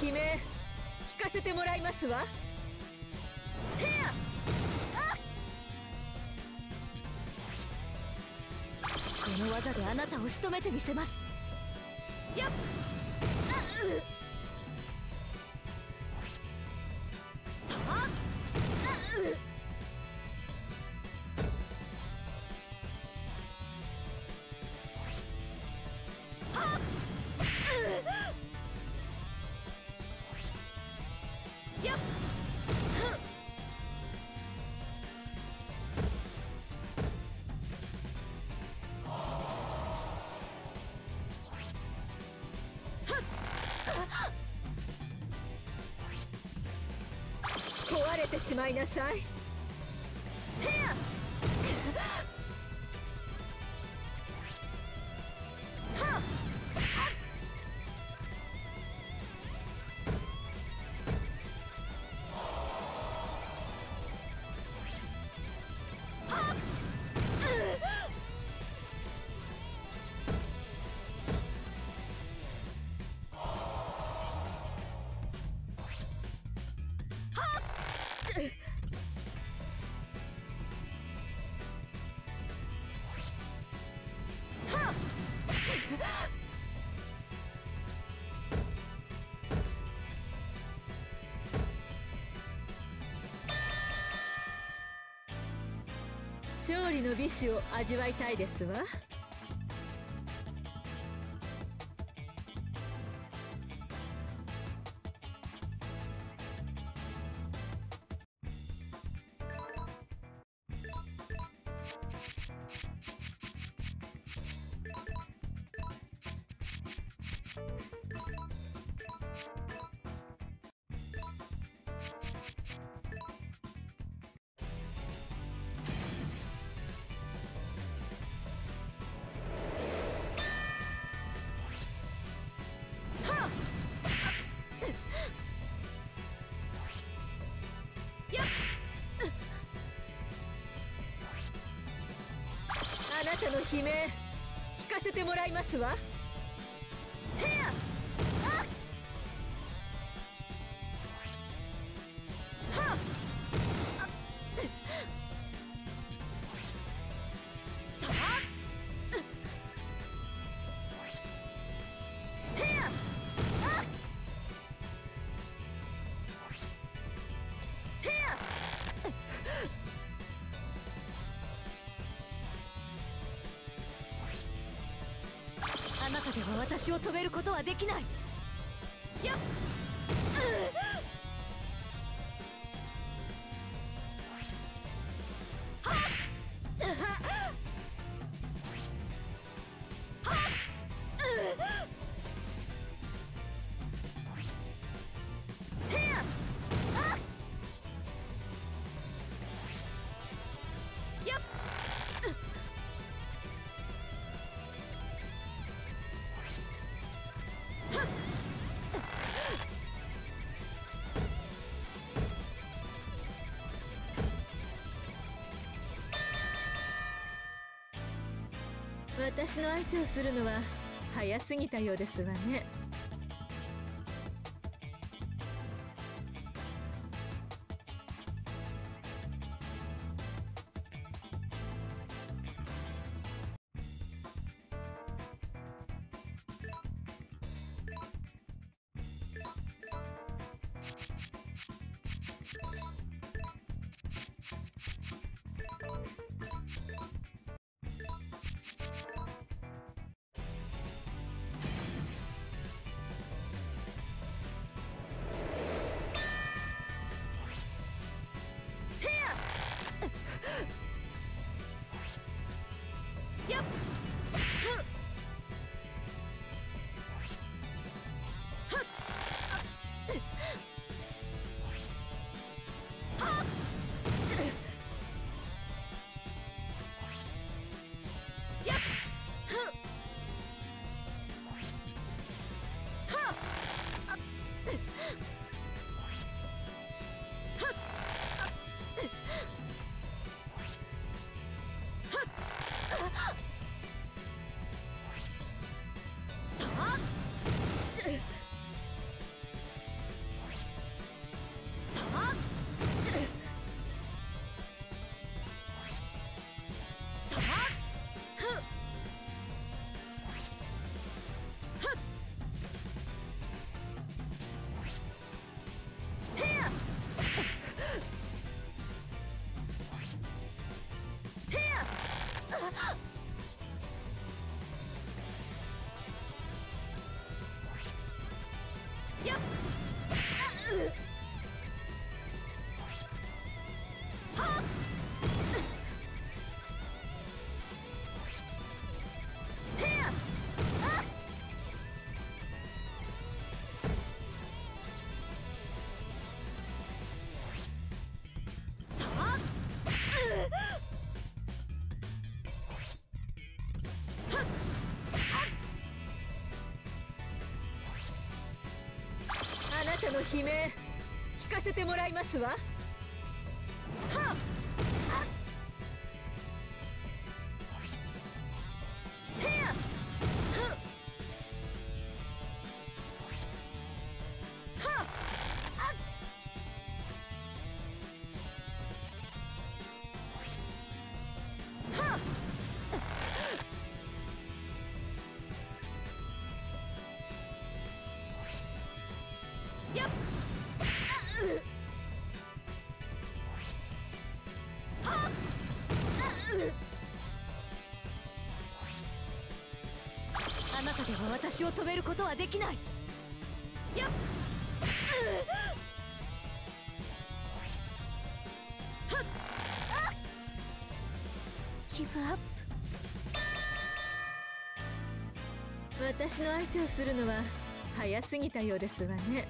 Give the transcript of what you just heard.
悲鳴聞かせてもらいますわ。テアこの技であなたを仕留めてみせます。やっ。壊れてしまいなさい。勝利の美酒を味わいたいですわ。悲鳴聞かせてもらいますわ。私を止めることはできない。よっ私の相手をするのは早すぎたようですわね。の悲鳴聞かせてもらいますわ。はっ。あなたでは私を止めることはできない。やっ。ギブアップ。私の相手をするのは早すぎたようですわね。